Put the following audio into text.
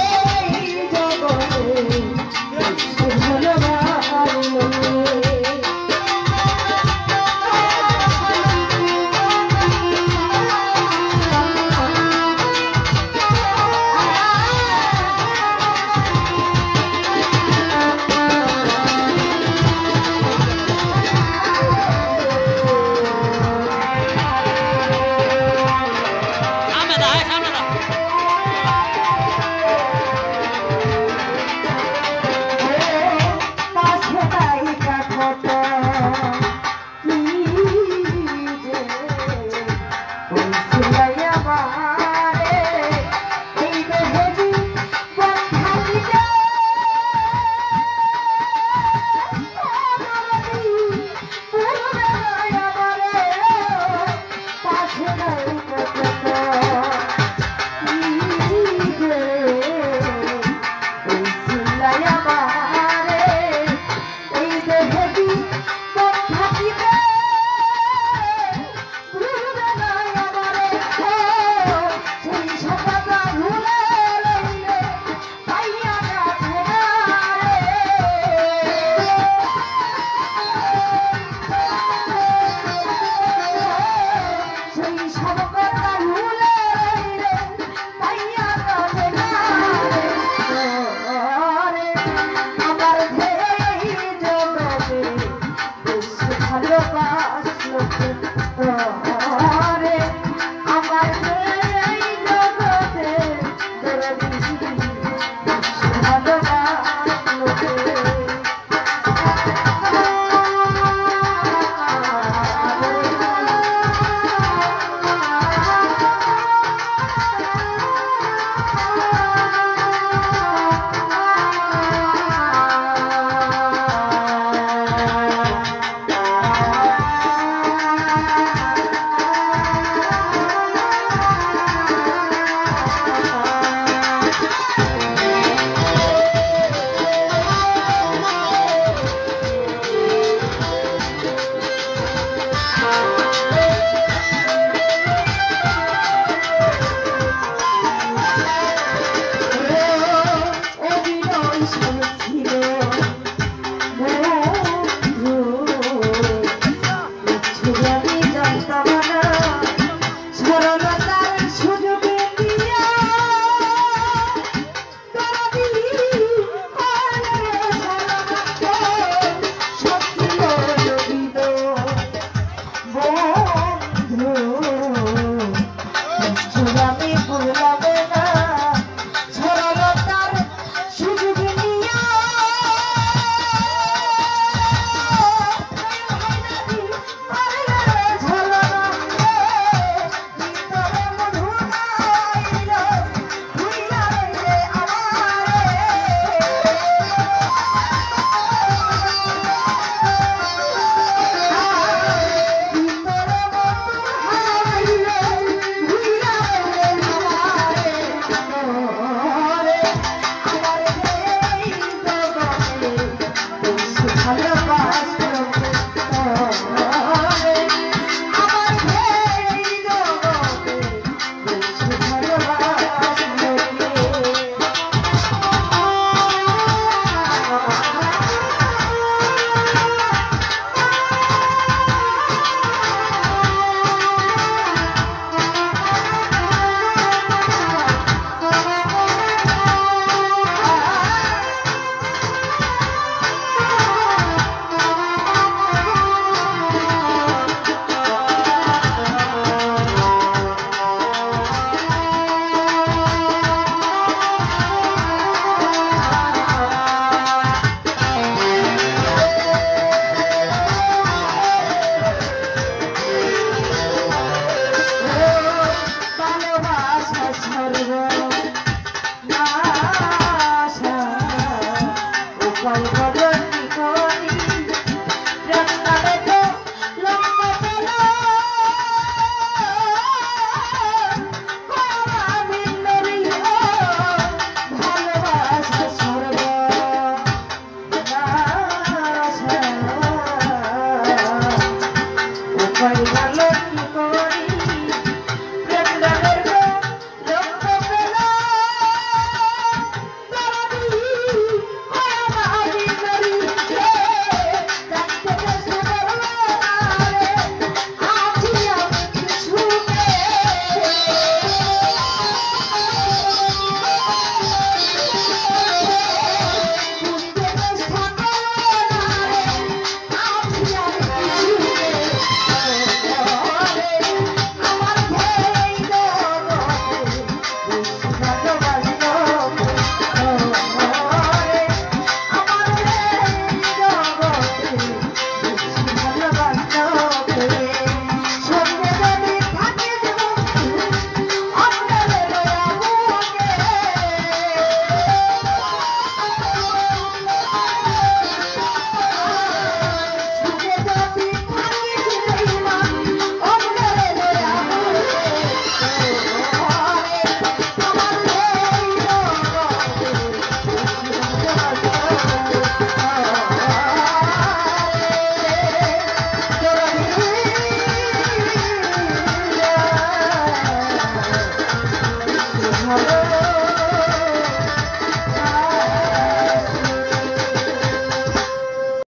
Hey! ফুল যাবে ফুল যাবে না one.